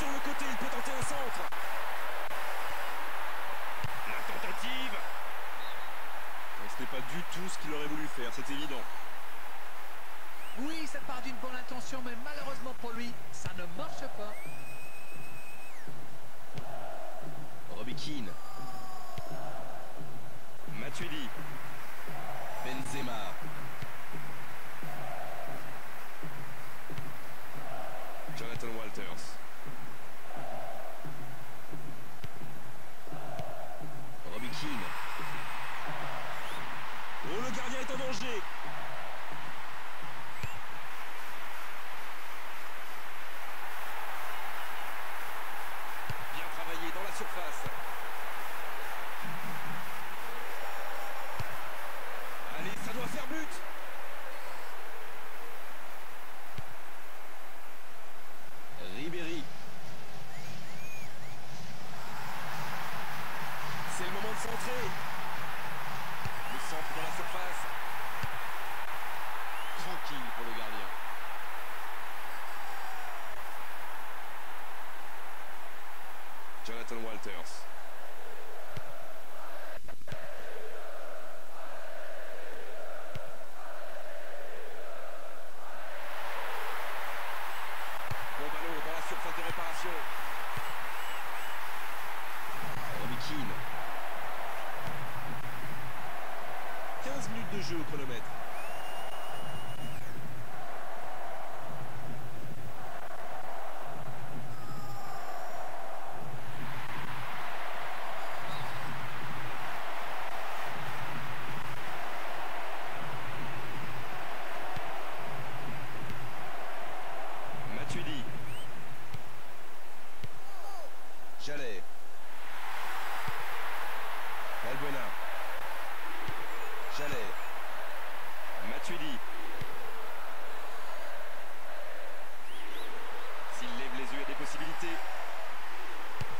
sur le côté, il peut tenter un centre. La tentative. ce n'est pas du tout ce qu'il aurait voulu faire, c'est évident. Oui, ça part d'une bonne intention, mais malheureusement pour lui, ça ne marche pas. Robbie Keane. Matuidi. Benzema. Jonathan Walters. Oh, le gardien est en danger. Bien travaillé dans la surface. Allez, ça doit faire but. Ribéry. Centrer. Le centre dans la surface. Tranquille pour le gardien. Jonathan Walters. Bon ballon dans la surface de réparation. Robbie Keane. 15 minutes de jeu au chronomètre. Matuidi. Jallet. Valbuena. Jallet. Matuidi. S'il lève les yeux, il y a des possibilités.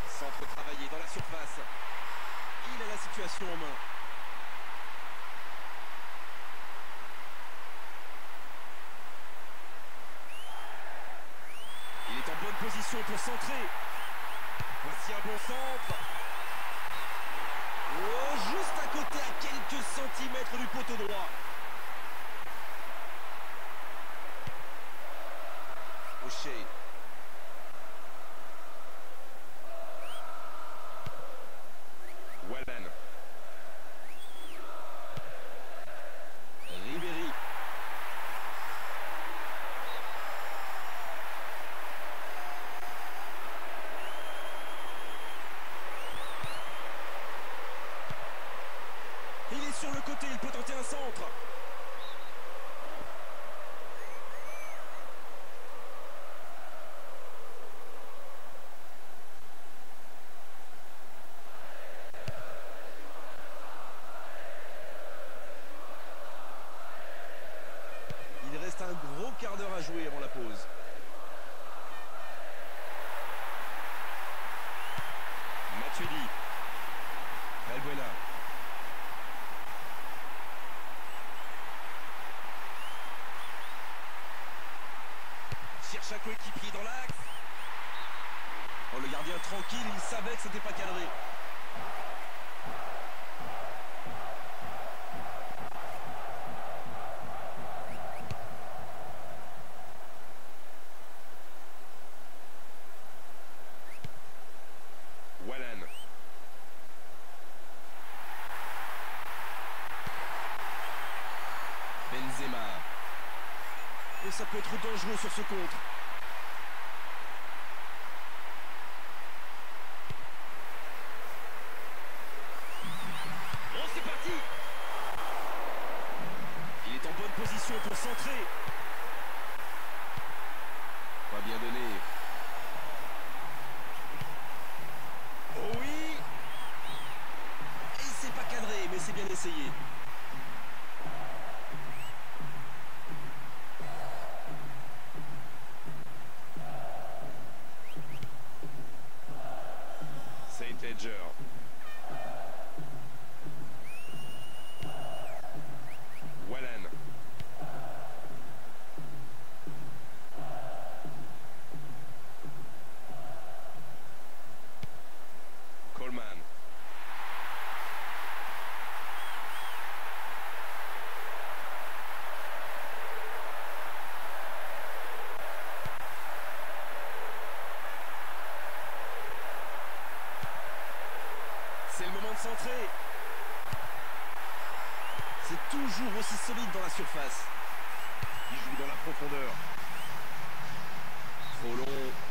Centre travaillé dans la surface. Il a la situation en main. Il est en bonne position pour centrer. Voici un bon centre. Oh, juste à côté, à quelques centimètres du poteau droit. O'Shea. Wallen. Ribéry. Côté, il peut tenter un centre. Il reste un gros quart d'heure à jouer avant la pause. Matuidi. Cherche un coéquipier dans l'axe. Oh, le gardien tranquille, il savait que c'était pas cadré. Wallen. Benzema. Et ça peut être dangereux sur ce contre. Oh, c'est parti Il est en bonne position pour centrer. Pas bien donné. Oh oui Et c'est pas cadré, mais c'est bien essayé. Saint Edger. C'est toujours aussi solide dans la surface. Il joue dans la profondeur. Trop long.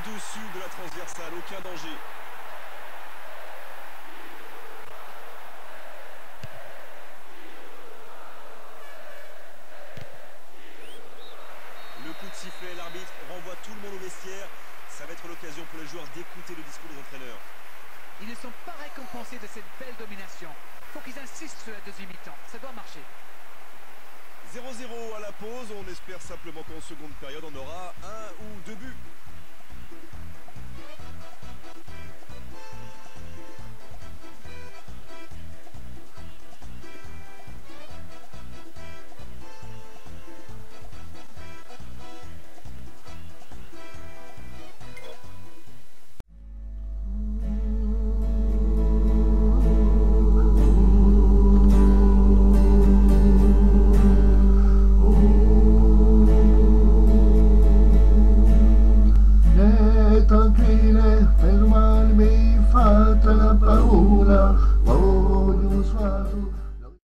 Au-dessus de la transversale, aucun danger. Le coup de sifflet, l'arbitre renvoie tout le monde au vestiaire. Ça va être l'occasion pour les joueurs d'écouter le discours des entraîneurs. Ils ne sont pas récompensés de cette belle domination. Faut qu'ils insistent sur la deuxième mi-temps. Ça doit marcher. 0-0 à la pause. On espère simplement qu'en seconde période, on aura un ou deux buts.